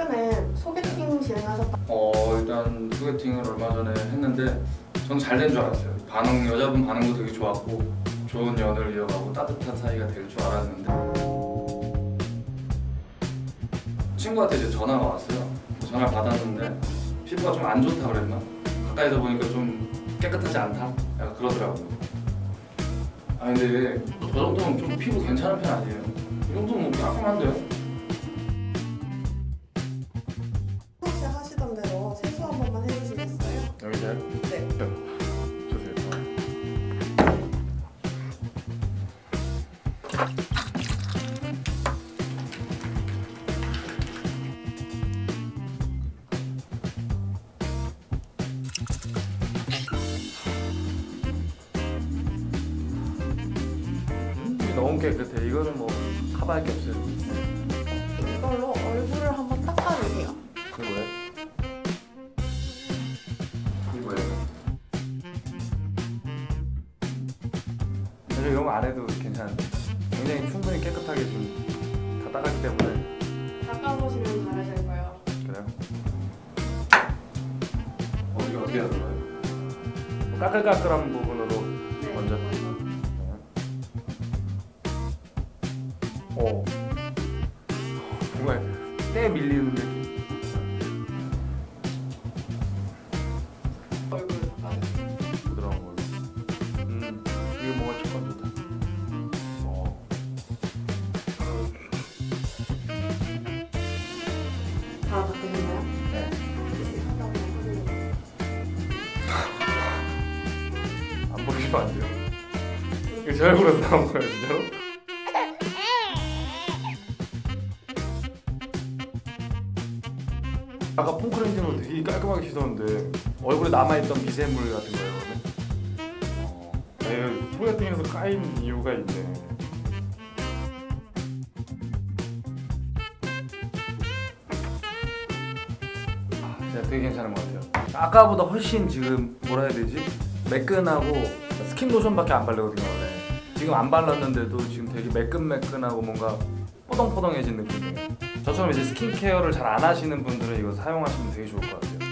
최근에 소개팅 진행하셨다. 어 일단 소개팅을 얼마 전에 했는데 저는 잘된 줄 알았어요. 반응 여자분 반응도 되게 좋았고 좋은 연을 이어가고 따뜻한 사이가 될 줄 알았는데 친구한테 이제 전화가 왔어요. 전화를 받았는데 피부가 좀 안 좋다 그랬나? 가까이서 보니까 좀 깨끗하지 않다? 약간 그러더라고요. 아 근데 저 정도면 좀 피부 괜찮은 편 아니에요? 이 정도면 뭐 깔끔한데요? 너무 깨끗해. 이거는 뭐 커버할 게 없어요. 이걸로 얼굴을 한번 닦아주세요. 그게 뭐야? 그게 뭐야? 사실 이런 거안 해도 괜찮은데 굉장히 충분히 깨끗하게 지금 다 닦았기 때문에 닦아보시면 다르실 거예요. 그래요? 어떻게 어떻게 하는 거예요? 까끌까끌한 부분으로 네. 먼저. 오 정말 때 밀리는 느낌. 부드러운 걸로. 음, 이거 뭔가 조금 좋다. 어. 다 닦으셨나요? 네. 안 보이시면 안 돼요. 이거 제 얼굴에서 나온 거예요, 진짜로? 아까 폼크렌징으로 되게 깔끔하게 씻었는데 얼굴에 남아있던 미세물 같은 거예요? 어, 에이, 소개팅에서 까인 이유가 있네. 아, 진짜 되게 괜찮은 것 같아요. 아까보다 훨씬 지금 뭐라 해야 되지? 매끈하고 스킨 로션밖에 안 바르거든요 원래. 지금 안 발랐는데도 지금 되게 매끈매끈하고 뭔가 뽀동뽀동해진 느낌이에요. 저처럼 이제 스킨케어를 잘 안 하시는 분들은 이거 사용하시면 되게 좋을 것 같아요.